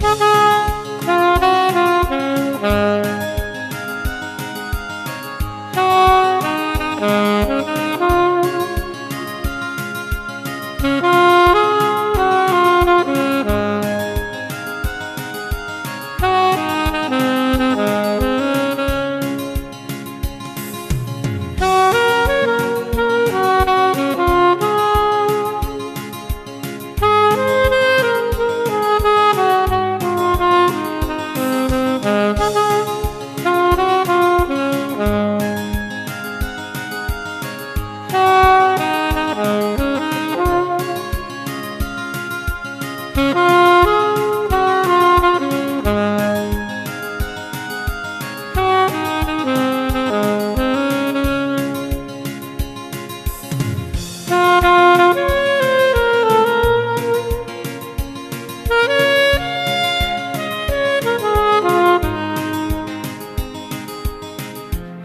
Música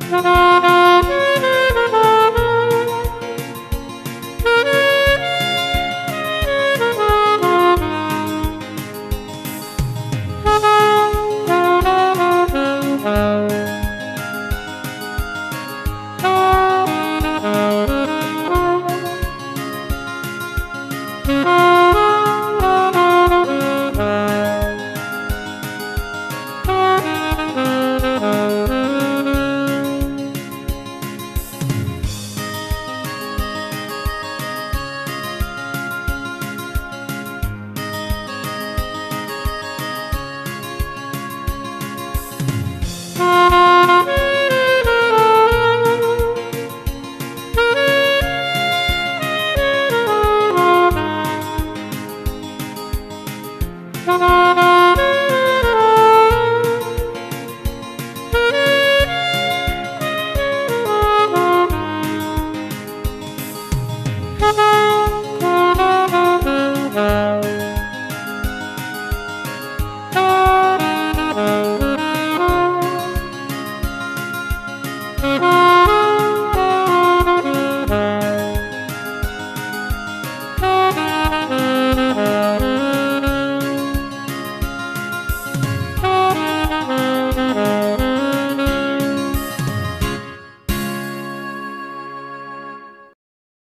Ta-da!